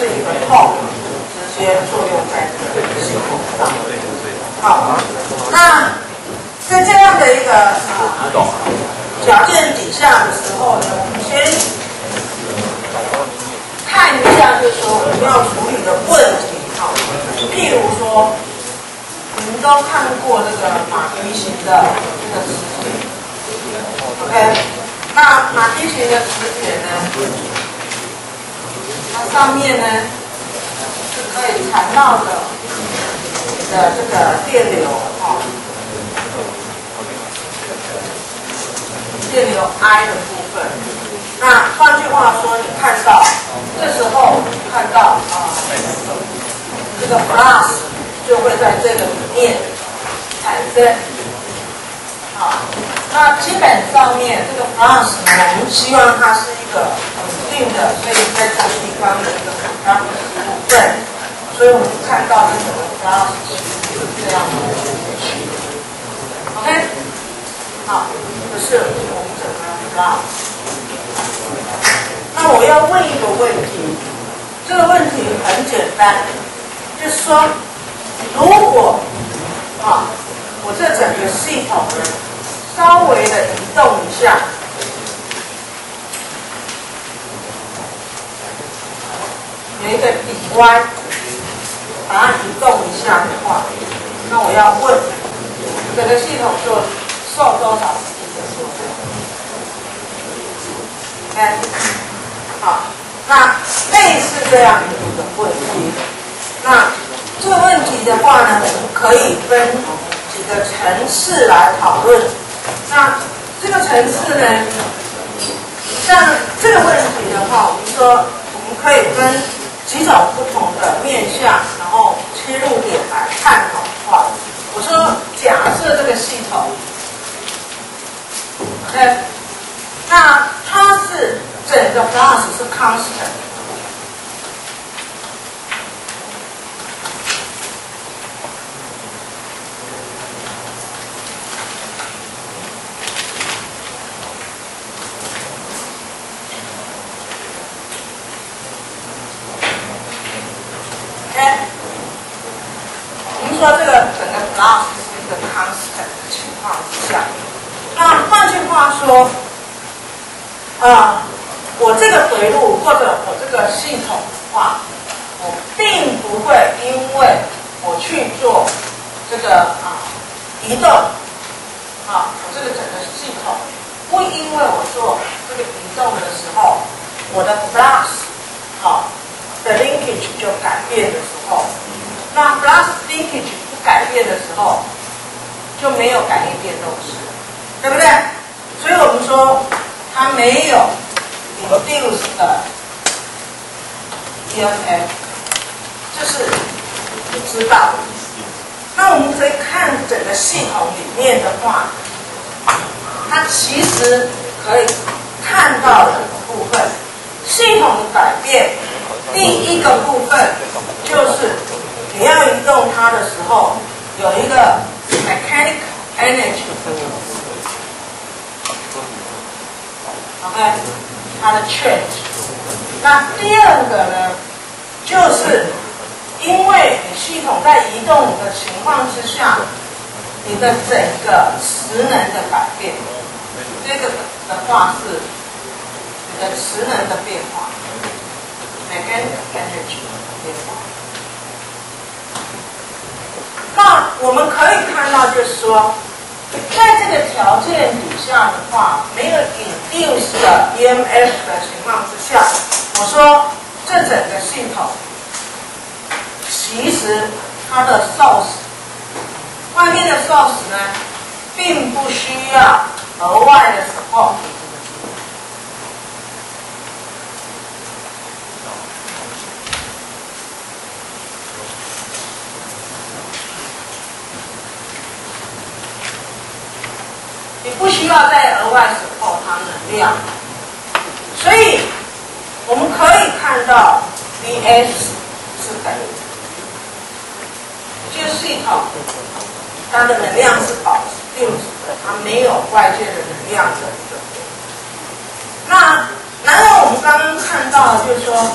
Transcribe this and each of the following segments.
者是一个 torque 直接作用在这个系统上。好，那。在这样的一个条件底下的时候呢，我们先看一下，就是说我们要处理的问题哈。譬如说，你们都看过这个马蹄形的这个磁铁，OK？那马蹄形的磁铁呢，它上面呢是可以缠绕的的这个电流哈。电流 I 的部分。那换句话说，你看到这时候看到啊，这个 plus 就会在这个里面产生。啊，那基本上面这个 plus 呢，我们希望它是一个稳定的，所以在这个地方的一个 conductor 部分，所以我们看到这个 plus 是这样的。OK，好。不是同整的啊。那我要问一个问题，这个问题很简单，就是说，如果啊，我这整个系统呢稍微的移动一下，有一个底歪，把它移动一下的话，那我要问，整个系统就受多少？哎，好，那类似这样的一个问题，那这个问题的话呢，我们可以分几个层次来讨论。那这个层次呢，像这个问题的话，我们说我们可以分几种不同的面向，然后切入点来探讨的话，我说假设这个系统，OK，那它是整个 plus 是 constant。哎，我们说这个整个 plus 是一个 constant 的情况之下，那换句话说，啊，我这个回路或者我这个系统的话，我并不会因为我去做这个啊移动，啊，我这个整个系统不因为我做这个移动的时候，我的 plus 好的 linkage 就改变的时候，那 plus linkage 不改变的时候，就没有感应电动势，对不对？所以我们说。它没有 induce 的 EMF，这是不知道。那我们可以看整个系统里面的话，它其实可以看到的部分，系统的改变，第一个部分就是你要移动它的时候，有一个 mechanical energy。OK，它的 change。那第二个呢，就是因为你系统在移动的情况之下，你的整个磁能的改变，这个的话是你的磁能的变化 m e c h a n i c a energy 变化。那我们可以看到，就是说。在这个条件底下的话，没有 induce 的 EMF 的情况之下，系统其实它的 source 外面的 source 呢，并不需要额外的什么。你不需要再额外 support 它能量，所以我们可以看到 Vs 是等于，这个系统它的能量是保持定值的，它没有外界的能量的。那然而我们刚刚看到，就是说，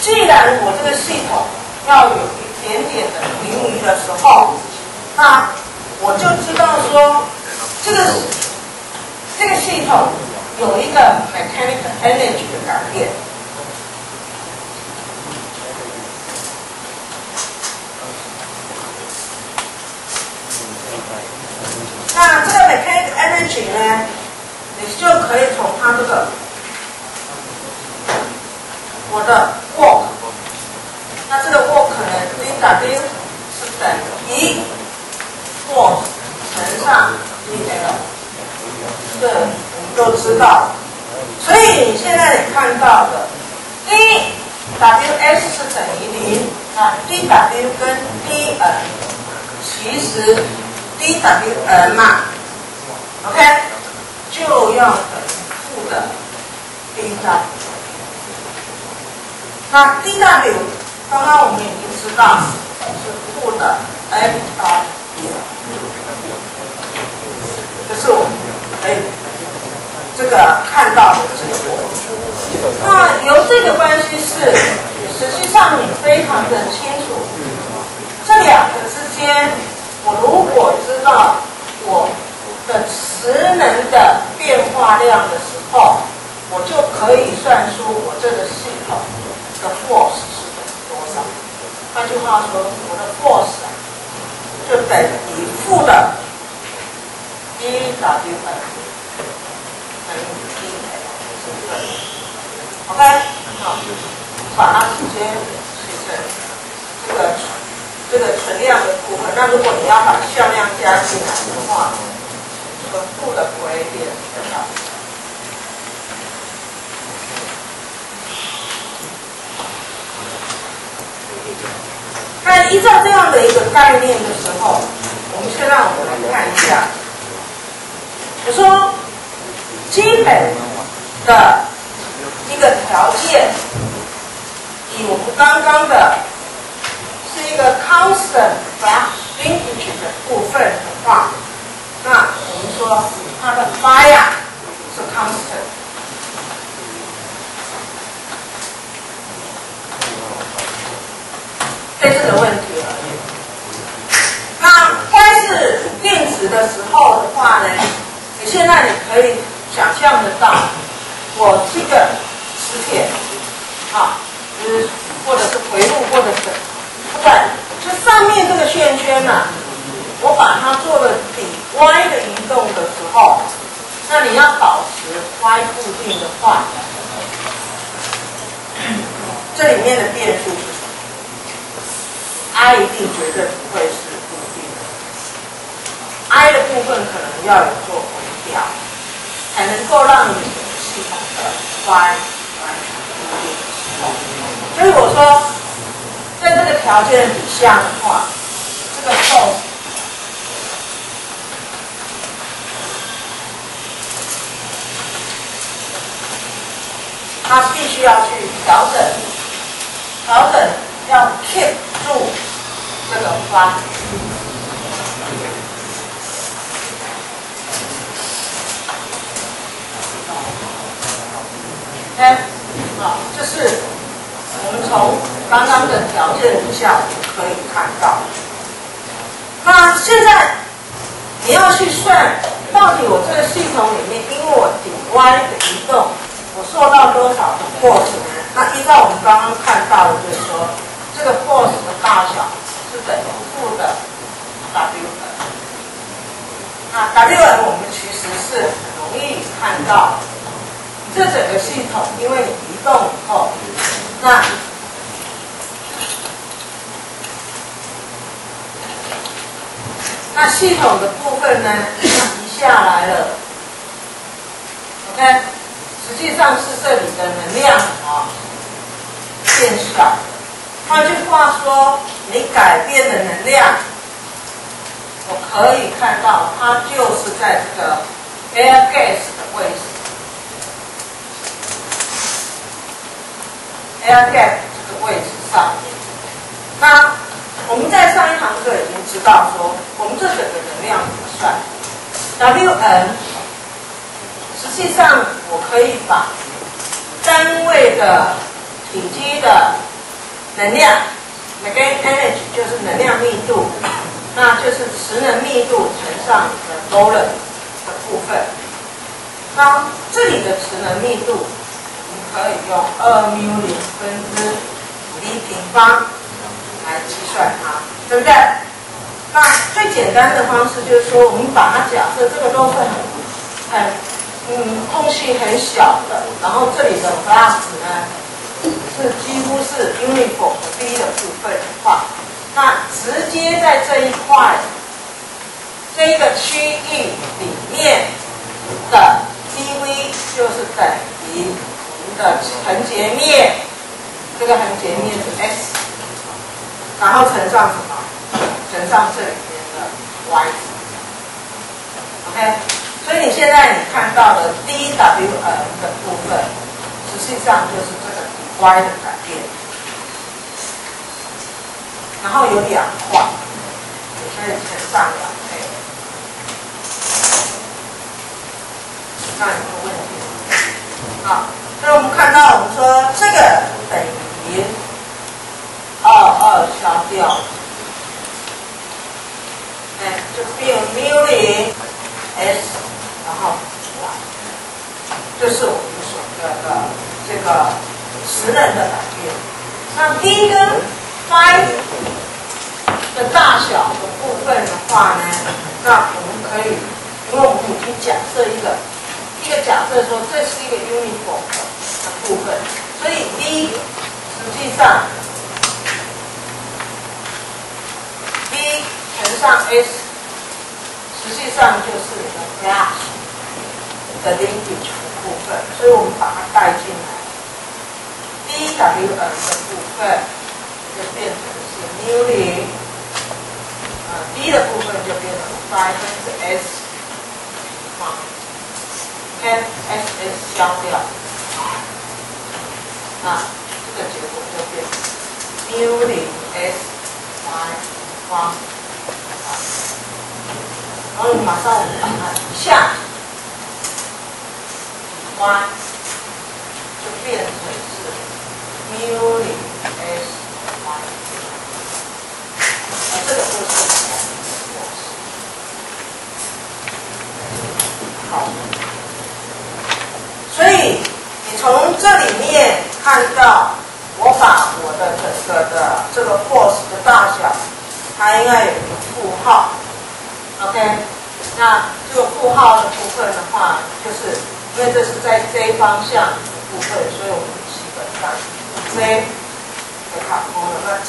既然我这个系统要有一点点的盈余的时候，那我就知道说这个。这个系统有一个 mechanical energy 的改变。那这个 mechanical energy 呢，你就可以从它这个我的 work，那这个 work 呢，dW 是等于 force 乘上 dL。这我们都知道，所以现在你看到的 d W S 是等于零啊，d W 跟 d N 其实 d W N 嘛，OK 就要等负的 d W。那 d W 刚刚我们已经知道是负的 N 到 D，这是我们。哎，这个看到的结果，那由这个关系是，实际上你非常的清楚，这两个之间，我如果知道我的磁能的变化量的时候，我就可以算出我这个系统的 force 是多少。换句话说，我的 force 就等于负的。一打就等于一 OK，好，把它直接写成这个这个存量的部分。那如果你要把向量加进来的话，这个负的不会变少。那依照这样的一个概念的时候，我们先让我们来看一下。我说，基本的一个条件，以我们刚刚的是一个 constant linkage 的部分的话，那我们说它的 fire 是 constant。对这个问题而言，那该是定值的时候的话呢？你现在你可以想象得到，我这个磁铁啊，就是或者是回路，或者是不管，就上面这个线圈呢，我把它做了底 Y 的移动的时候，那你要保持 Y 固定的话，这里面的变数是？I 一定绝对不会是固定的，I 的部分可能要有做回调。才能够让你系统的乖完全固定。所以我说，在这个条件底下的话，这个洞它必须要去调整，调整要 keep 住这个方。哎，好，这是我们从刚刚的条件下可以看到。那现在你要去算，到底我这个系统里面，因为我顶 Y 的移动，我受到多少的 force 呢？那依照我们刚刚看到的，就是说这个 force 的大小是等于负的 W。那 W 我们其实是很容易看到。这整个系统因为你移动以后，那那系统的部分呢移下来了，OK，实际上是这里的能量啊变小。换句话说，你改变的能量，我可以看到它就是在这个 air gas 的位置，air gap 这个位置上面。那我们在上一堂课已经知道说，我们这整个能量怎么算？Wn，实际上我可以把单位的体积的能量 m e g a n energy 就是能量密度，那就是磁能密度乘上的 Bolen 的部分。那这里的磁能密度，我们可以用二缪零分之五 d 平方来计算它，对不对？那最简单的方式就是说，我们把它假设这个都是很很嗯空隙很小的，然后这里的 flux 呢？是几乎是 uniform 低的部分的话，那直接在这一块这一个区域里面的 dV 就是等于我们的横截面，这个横截面是 S，然后乘上什么？乘上这里面的 y。OK，所以你现在你看到的 dWm 的部分，实际上就是这个。y 的改变，然后有两块，所以乘上两倍。那有没有问题？好，所以我们看到，我们说这个等于二二消掉，哎，就变 mu 零 s，然后这是我们所说的这个。磁能的改变，那 d 跟 phi 的大小的部分的话呢，那我们可以，因为我们已经假设一个，一个假设说这是一个 uniform 的部分，所以 d 实际上 d 乘上 s 实际上就是一个 gas 的 linkage 的部分，所以我们把它带进来。dWm 的部分就变成是 mu 零，啊，d 的部分就变成百分之 s，啊，n s s 消掉，那这个结果就变成 mu 零 s y 方，然后马上我们把它下 y 就变成是。mu s y，啊，这个就是好，所以你从这里面看到，我把我的整个的这个 force 的大小，它应该有一个负号，OK，那这个负号的部分的话，就是因为这是在 J 方向的部分，所以我们基本上。Z 的卡波了，那 Z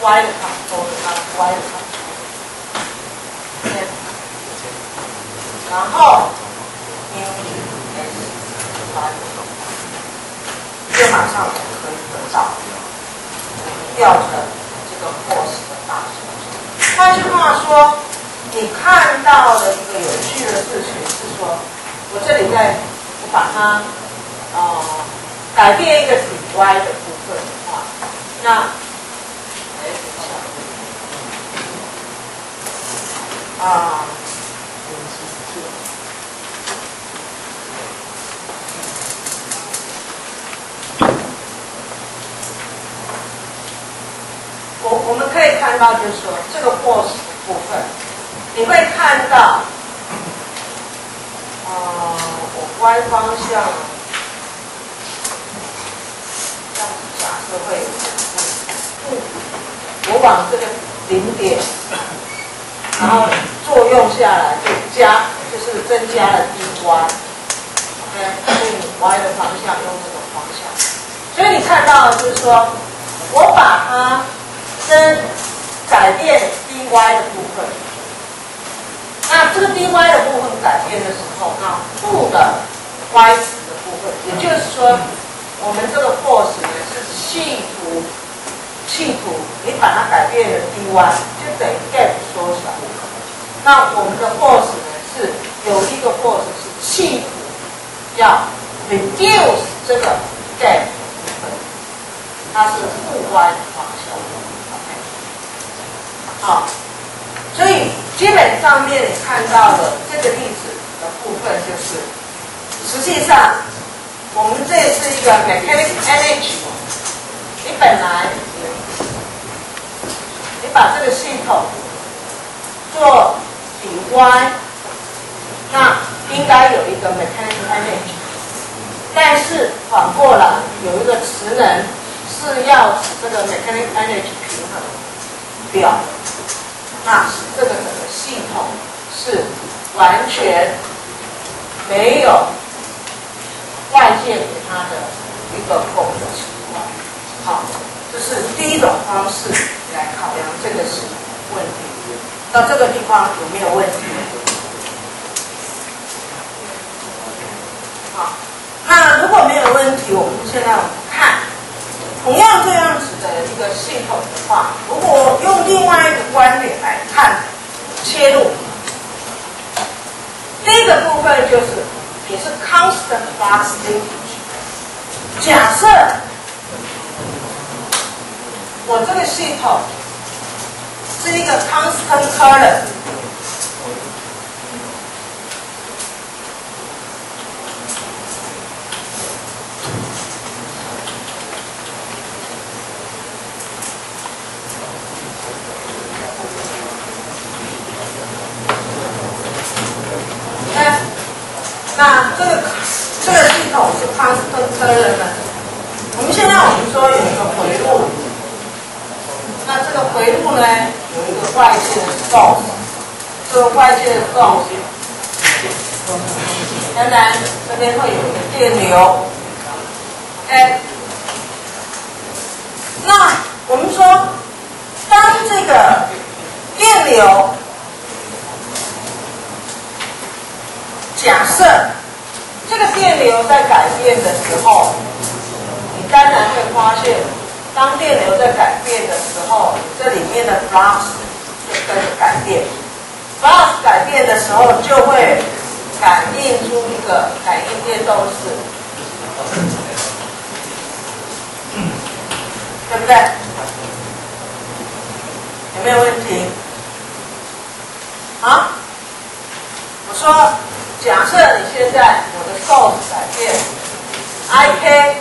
Y 的卡波了，那 Y 的卡波了，然后 U S Y，就马上就可以得到吊的这个 force 的大小。换句话说，你看到的一个有趣的事情是说，我这里在。把它，呃，改变一个挺歪的部分的话，那，哎，啊，我们可。以看到，就是说这个 force 部分，你会看到，啊。Y 方向，这样子假设会负，我往这个零点，然后作用下来就加，就是增加了 dy，OK，y 的方向用这种方向。所以你看到就是说，我把它跟改变 dy 的部分，那这个 dy 的部分改变的时候，那负的 y 值的部分，也就是说，我们这个 force 呢是企图。企图你把它改变了 dy，就等于 gap 缩小。那我们的 force 呢是有一个 force 是企图要 reduce 这个 gap 部分，它是负 y 好，所以基本上面看到的这个例子的部分就是，实际上我们这是一个 mechanical energy，你本来你。把这个系统做底 y，那应该有一个 mechanical energy，但是反过来有一个磁能是要使这个 mechanical energy 平衡掉，那这个整个系统是完全没有外界给它的一个否的情况，好，这是第一种方式。来考量这个是问题，到这个地方有没有问题？好，那如果没有问题，我们现在我们看，同样这样子的一个系统的话，如果用另外一个观点来看切入，第一个部分就是也是 constant flux linkage，假设。我这个系统是一个 constant current，那这个这个系统是 constant current 的。我们现在我们说有一个回路。那这个回路呢，有一个外界的动这个外界的 source，当然这边会有一个电流。哎，那我们说，当这个电流，假设这个电流在改变的时候，你当然会发现。当电流在改变的时候，这里面的 flux 就跟着改变。flux 改变的时候，就会感应出一个感应电动势，对不对？有没有问题？啊？我说，假设你现在我的 source 改变，I K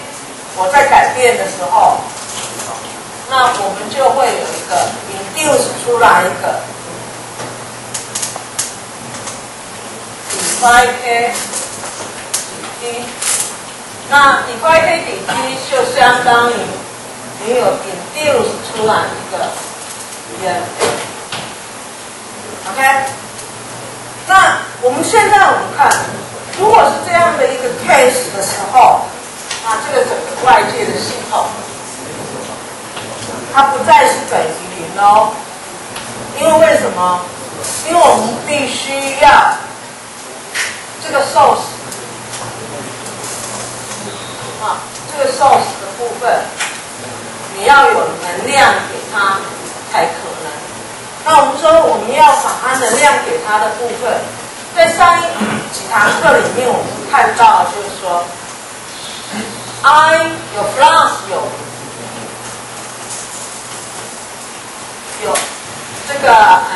我在改变的时候。那我们就会有一个 induce 出来一个 d k 底 t，那 d k 底 t 就相当于你有 induce 出来一个 e OK，那我们现在我们看，如果是这样的一个 case 的时候，啊这个整个外界的系统。它不再是等于零喽，因为为什么？因为我们必须要这个 source 啊，这个 source 的部分，你要有能量给它才可能。那我们说我们要把它能量给它的部分，在上一几堂课里面我们看到，就是说，I 有 plus 有。有这个呃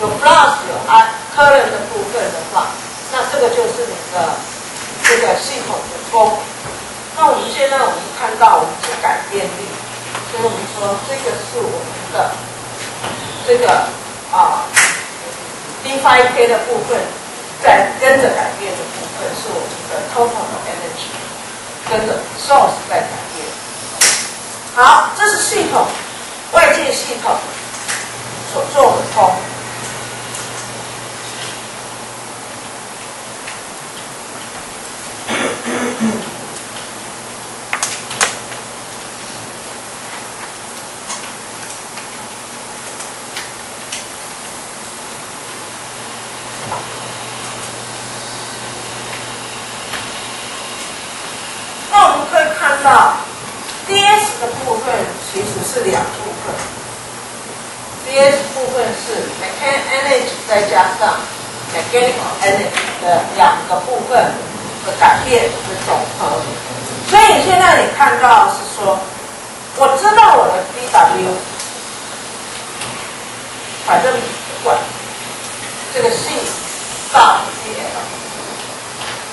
有 plus 有 I current 的部分的话，那这个就是你的这个系统的功。那我们现在我们看到我们是改变力，所以我们说这个是我们的这个啊 d phi k 的部分在跟着改变的部分是我们的 total energy 跟着 source 在改变。好，这是系统。外界系统所做的通，看到 ds 的部分其实是两部分，ds 部分是 mechanical energy 再加上 mechanical energy 的两个部分的改变的总和。所以现在你看到是说，我知道我的 dw，反正不管这个 c 到 dl，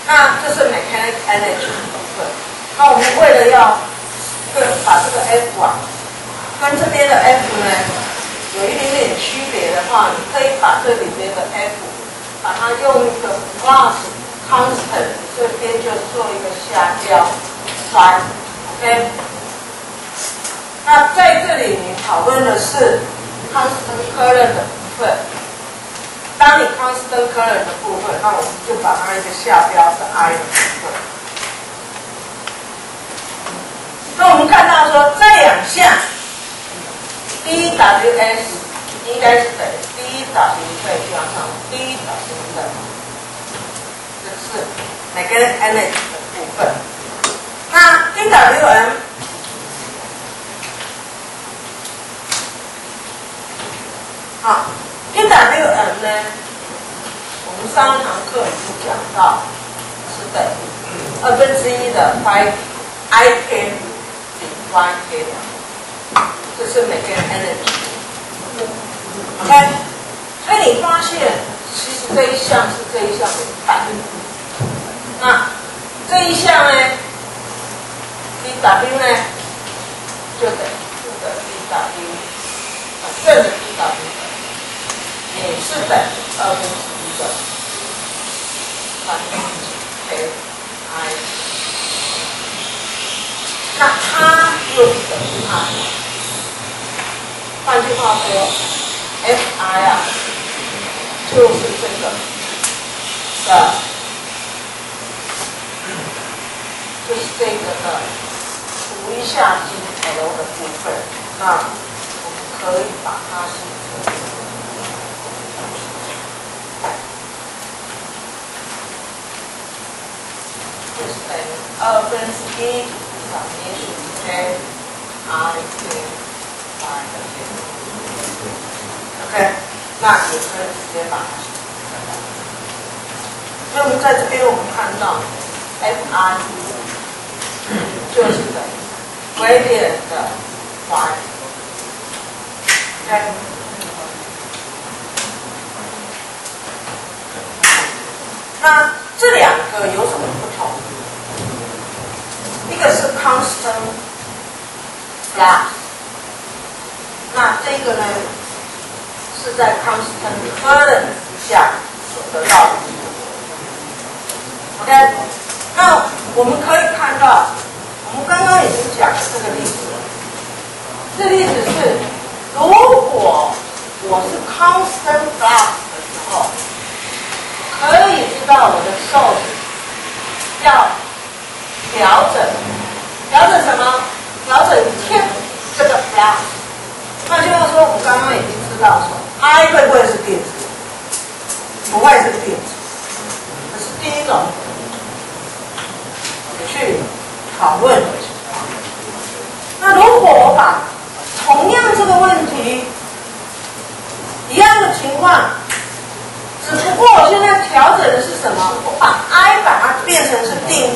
那这是 mechanical energy 的部分。那我们为了要跟把这个 F 啊，跟这边的 F 呢有一点点区别的话，你可以把这里面的 F，把它用一个 plus constant 这边就做一个下标。OK，那在这里你讨论的是 constant current 的部分。当你 constant current 的部分，那我们就把它一个下标是 I 的部分。那我们看到说这两项，dWs 应该是等于 dW 再加上 dW 的，这是每个 energy 的部分。那 dWm 好，dWm 呢？我们上一堂课已经讲到，是等于二分之一的 y ik 减 yk，这是每个 energy。OK，所以你发现，其实这一项是这一项的一半。那这一项呢？dW 呢，就等于负的 dW，啊，正的 dW 也是等于二分之一的三分之 K I，那它又等于 I，换句话说，Fi 啊，就是这个的，就是这个的。除一下金 L 的部分，那我们可以把它写成，就是等于二分之一那也可以直接把它写成这样。那么在这边我们看到 F I 就是等于。微点的环，OK，那这两个有什么？一个是 constant flux，那这个呢是在 constant current 下所得到的。OK，那我们可以看到。我们刚刚已经讲了这个例子，这例子是如果我是 constant flux 的时候，可以知道我的 source 要调整，调整什么？调整 t 这个 flux。那就是说，我们刚刚已经知道说，I 会不会是电子？不会是电子，这是第一种。去。讨论。那如果我把同样这个问题一样的情况，只不过我现在调整的是什么？我把 I 把它变成是定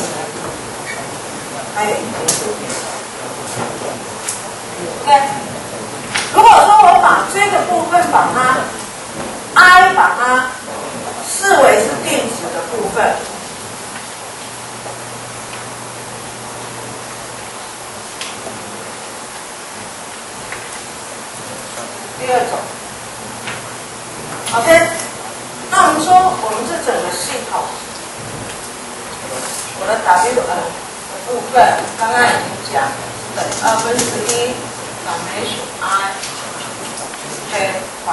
哎，OK。如果说我把这个部分把它 I 把它视为是定值的部分。第二种，OK，那我们说我们这整个系统，我的 W N 部分刚刚已经讲等于二分之一 summation I K Y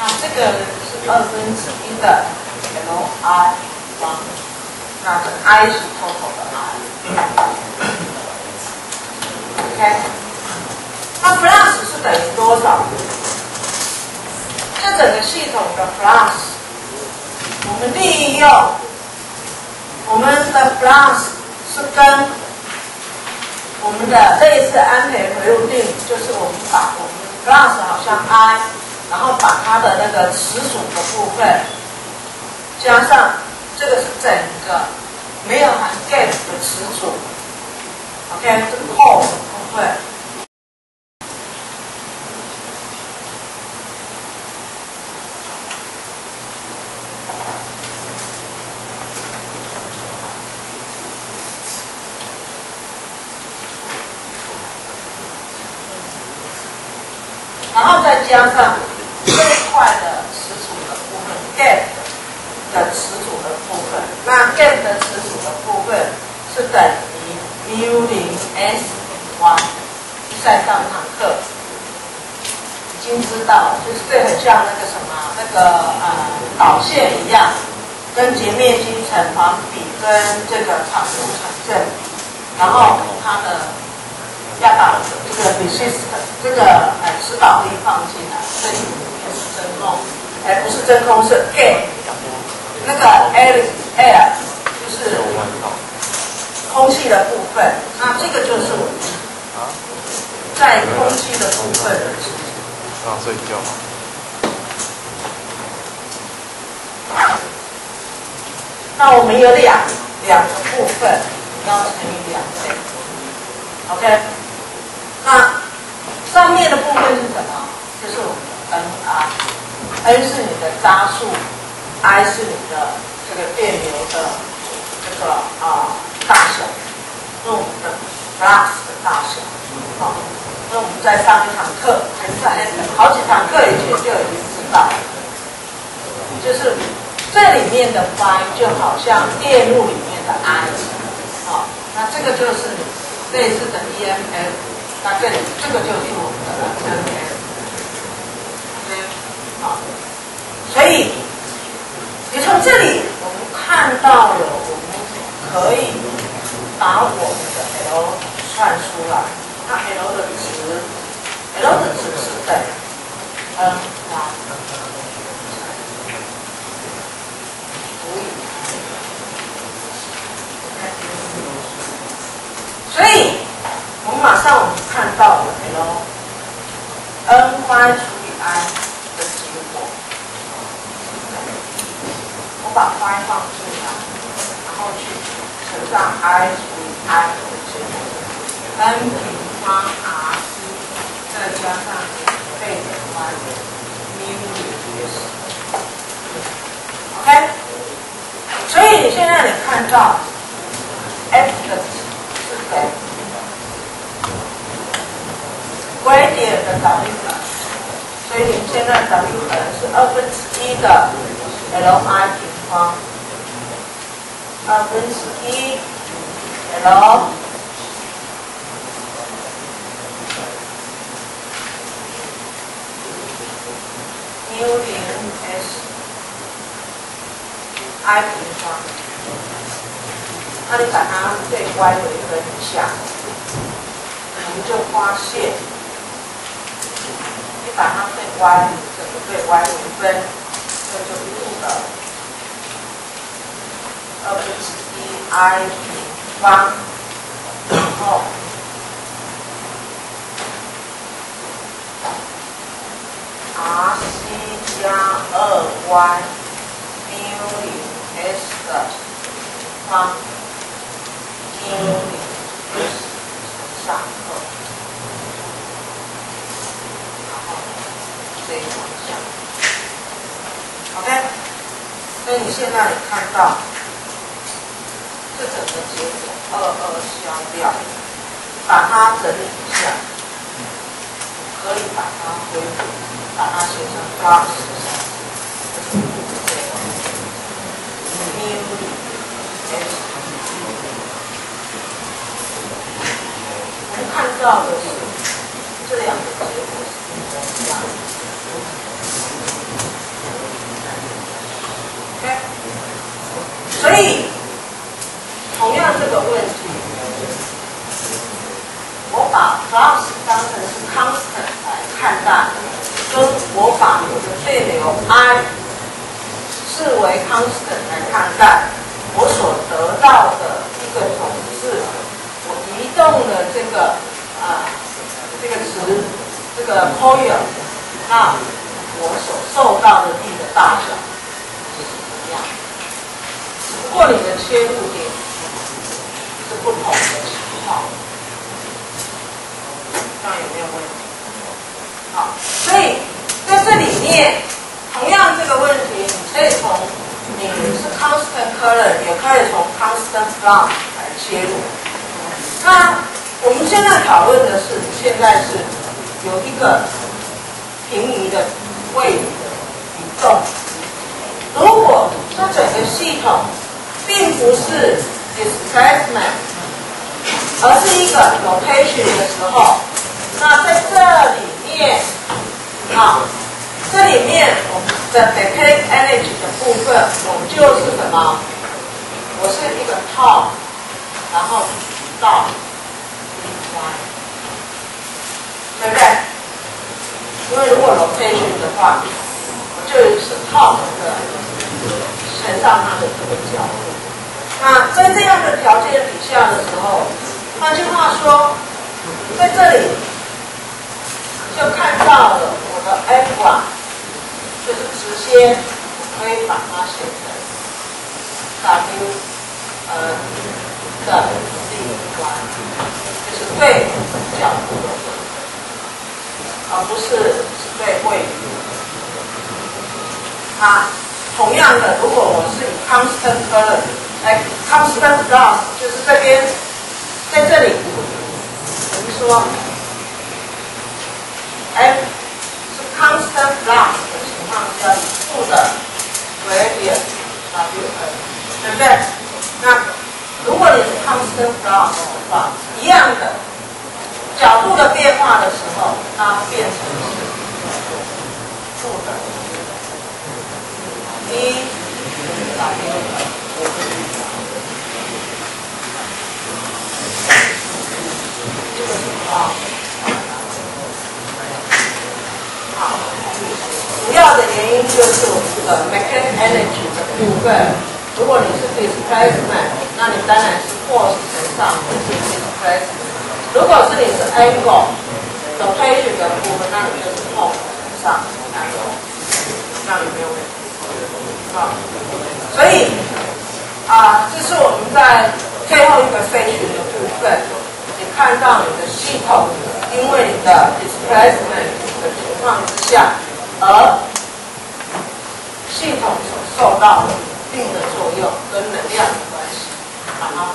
那这个是二分之一的 L I 方，那这 I 是 total 的 I，OK。那 plus 是等于多少？这整个系统的 plus，我们利用我们的 plus 是跟我们的类似安培回路定，就是我们把我们 glass 好像 I，然后把它的那个词组的部分加上，这个是整个没有含 get 的词组，OK，这个 call 部分。然后再加上这一块的词组的部分，get 的词组的部分，那 get 的词组的部分是等于 u 零 s y。在上堂课已经知道，就是这很像那个什么，那个呃导线一样，跟截面积乘旁比跟这个长度成正比，然后它的。要把这个 resist 这个呃磁导力放进来，这里面是真空，哎不是真空是 air，那个 air air 就是空气的部分，那这个就是我们在空气的部分的啊睡觉。那我们有两两个部分，要乘以两倍，OK。那上面的部分是什么？就是我们的 N I，N 是你的匝数，I 是你的这个电流的这个啊大小，是我们的 flux 的大小。好，那我们在上一堂课，还在好几堂课以前就已经知道，就是这里面的 Y 就好像电路里面的 I，好，那这个就是类似的 EMF。那这里这个就是我们的 N S，好，所以你从这里我们看到了，我们可以把我们的 L 算出来，那 L 的值，L 的值是等 N 加所以。我们马上我们看到了 L，N Y 除以 I 的结果，我把 Y 放进来，然后去乘上 I 除以 I 的结果，N 平方 R C 再加上倍的 Y 咪零 S，OK，所以你现在你看到 F 的值是谁？微点的导力等，所以你现在导力可能是二分之一的 L I 平方，二分之一 L U 零 S I 平方，那你把它对 Y 为分一下，我们就发现。你把它对 y 整个对 y 为分，这就负的二分之一 i 平方，然后 r c 加二 y mu 零 s 的方 mu 零 s 上课。这一方向，OK。所以你现在你看到这整个结果，二二消掉，把它整理一下，可以把它恢复，把它写成八十三次，这个 mu h。我们看到的是这两个结果是一模一样的。所以，同样这个问题，我把 flux 当成是 constant 来看待，跟我把我的对流 I 视为 constant 来看待，我所得到的一个统治动的这个啊这个值这个 coil，那我所受到的力的大小是什么样？只不过你的切入点是不同的情况，这样有没有问题？好，所以在这里面，同样这个问题，你可以从你是 constant current，也可以从 constant flux 来切入。那我们现在讨论的是，现在是有一个平移的位移的移动。如果这整个系统并不是 displacement，而是一个 rotation 的时候，那在这里面，啊，这里面我们的 kinetic energy 的部分，我们就是什么？我是一个 top，然后到。对不对？因为如果 rotation 的话，就是套的乘上它的这个角度。那在这样的条件底下的时候，换句话说，在这里就看到了我的 F 啊，就是直接可以把它写成 W 呃的 D 端。是对角度，而不是是对位移。啊，同样的，如果我是以 constant current 来 constant loss，就是这边在这里，我们说 F 是 constant loss 的情况下，负的 gradient W 对不对？那如果你是 constant loss 的话，一样的角度的变化的时候，它变成是负的。一，打这个，这个情况，好，主要的原因就是这个 mechanical 部分。如果你是 displacement，那你当然是 force 乘上 displacement。如果是你是 angle 的 rotation 的部分，那你就是 force 乘上 angle，那有没有问题？啊，所以啊，这是我们在最后一个飞行的部分，你看到你的系统因为你的 displacement 的情况之下，而系统受到一定的作用跟能量的关系，把它互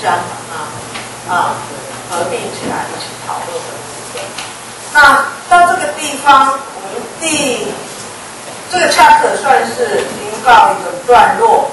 相把它啊合并起来一起讨论的。那到这个地方，我们第这个 chapter 算是已经告一个段落。